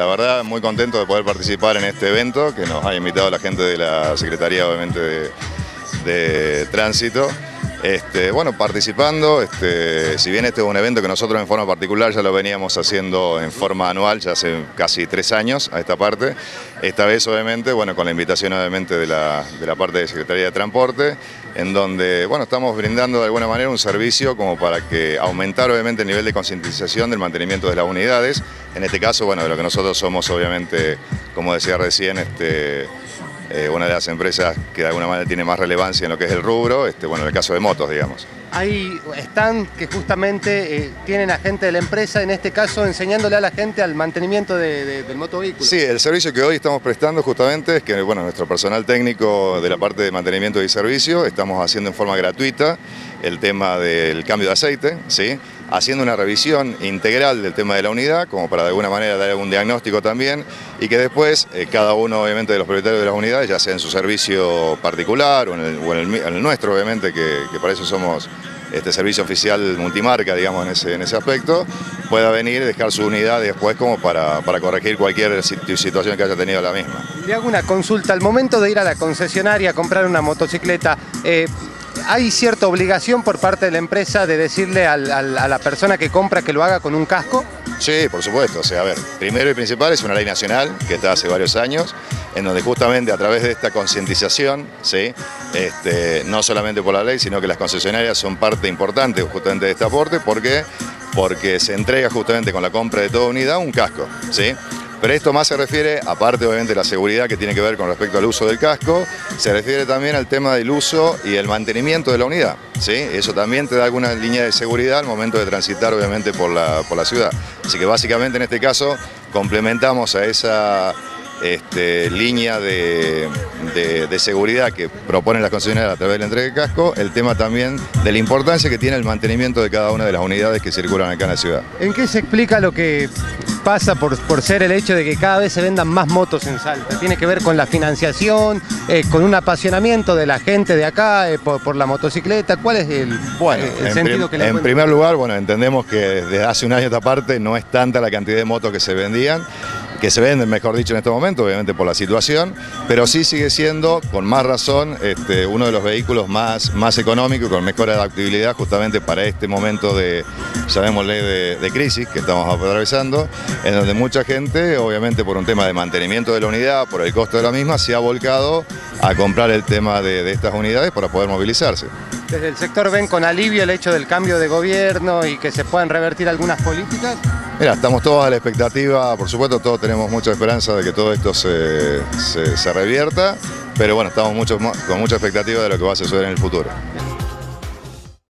La verdad, muy contento de poder participar en este evento que nos ha invitado la gente de la Secretaría, obviamente, de, Tránsito. Este, bueno, participando, este, si bien este es un evento que nosotros en forma particular ya lo veníamos haciendo en forma anual, ya hace casi tres años a esta parte, esta vez obviamente, bueno, con la invitación obviamente de la, de la parte de Secretaría de Transporte, en donde, bueno, estamos brindando de alguna manera un servicio como para que aumentar obviamente el nivel de concientización del mantenimiento de las unidades, en este caso, bueno, de lo que nosotros somos obviamente, como decía recién, este, eh, una de las empresas que de alguna manera tiene más relevancia en lo que es el rubro, este, bueno, en el caso de motos, digamos. Ahí están que justamente eh, tienen a gente de la empresa, en este caso enseñándole a la gente al mantenimiento de, de, del motovehículo. Sí, el servicio que hoy estamos prestando justamente es que bueno, nuestro personal técnico de la parte de mantenimiento y servicio estamos haciendo en forma gratuita el tema del cambio de aceite, ¿sí? Haciendo una revisión integral del tema de la unidad, como para de alguna manera dar algún diagnóstico también, y que después eh, cada uno obviamente de los propietarios de las unidades, ya sea en su servicio particular o en el, nuestro obviamente, que, que, para eso somos este servicio oficial multimarca, digamos, en ese, en ese aspecto, pueda venir y dejar su unidad después como para, para corregir cualquier situación que haya tenido la misma. Le hago una consulta, al momento de ir a la concesionaria a comprar una motocicleta, eh, ¿Hay cierta obligación por parte de la empresa de decirle a la persona que compra que lo haga con un casco? Sí, por supuesto. O sea, a ver, primero y principal es una ley nacional que está hace varios años, en donde justamente a través de esta concientización, ¿sí? este, no solamente por la ley, sino que las concesionarias son parte importante justamente de este aporte, ¿por qué? Porque se entrega justamente con la compra de toda unidad un casco, ¿sí? Pero esto más se refiere, aparte obviamente de la seguridad que tiene que ver con respecto al uso del casco, se refiere también al tema del uso y el mantenimiento de la unidad. ¿sí? Eso también te da alguna línea de seguridad al momento de transitar obviamente por la, por la ciudad. Así que básicamente en este caso complementamos a esa este, línea de, de, de, seguridad que proponen las concesionarias a través de la entrega de casco, el tema también de la importancia que tiene el mantenimiento de cada una de las unidades que circulan acá en la ciudad. ¿En qué se explica lo que pasa por, por ser el hecho de que cada vez se vendan más motos en Salta? ¿Tiene que ver con la financiación, eh, con un apasionamiento de la gente de acá eh, por, por, la motocicleta? ¿Cuál es el, bueno, el en sentido que le En primer lugar, bueno, entendemos que desde hace un año a esta parte no es tanta la cantidad de motos que se vendían que se venden, mejor dicho, en este momento, obviamente por la situación, pero sí sigue siendo, con más razón, este, uno de los vehículos más, más económicos y con mejor adaptabilidad justamente para este momento de, llamémosle, de, de crisis que estamos atravesando, en donde mucha gente, obviamente por un tema de mantenimiento de la unidad, por el costo de la misma, se ha volcado a comprar el tema de, de estas unidades para poder movilizarse. ¿Desde el sector ven con alivio el hecho del cambio de gobierno y que se puedan revertir algunas políticas? Mira, estamos todos a la expectativa, por supuesto todos tenemos mucha esperanza de que todo esto se, se, revierta, pero bueno, estamos con mucha expectativa de lo que va a suceder en el futuro.